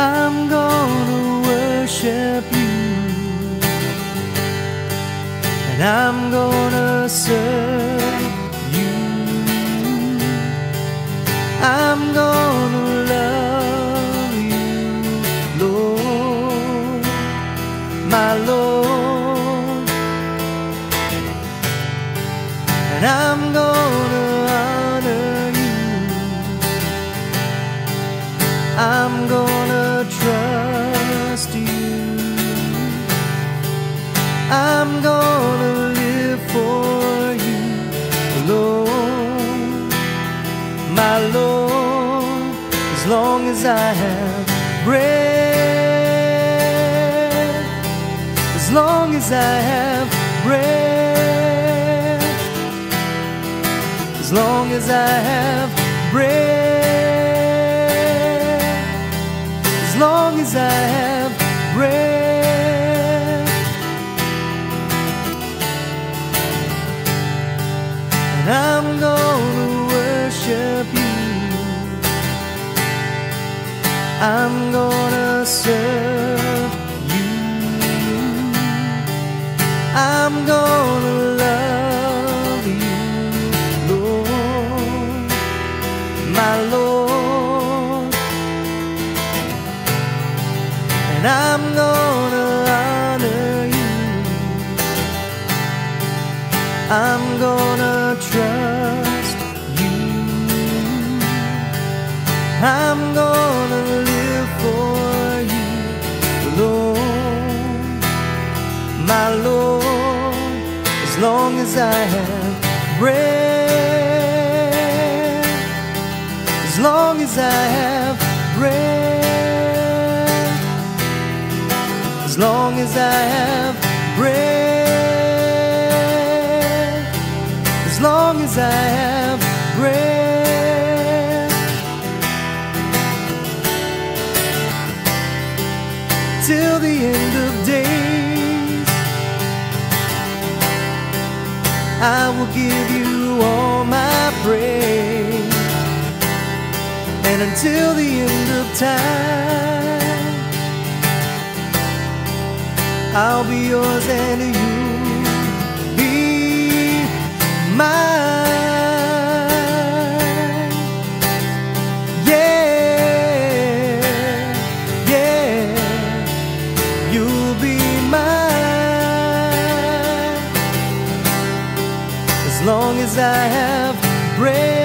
I'm gonna worship you, and I'm gonna serve you. I'm gonna love you, Lord, my Lord, and I'm gonna honor you. I'm gonna trust you. I'm gonna live for you, Lord, my Lord, as long as I have breath, as long as I have breath, as long as I have breath, long as I have breath. and I'm gonna worship you. I'm gonna serve you. I'm gonna and I'm gonna honor you. I'm gonna trust you. I'm gonna live for you, Lord, my Lord, as long as I have breath, as long as I have breath, as long as I have breath, as long as I have breath. Till the end of days, I will give you all my praise. And until the end of time, I'll be yours and you be mine. Yeah, yeah, you'll be mine as long as I have breath,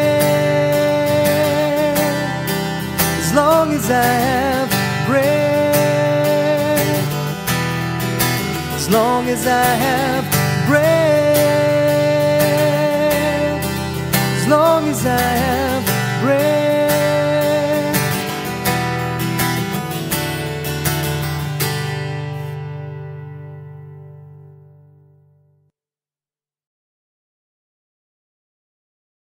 as long as I have breath, as long as I have breath, as long as I have.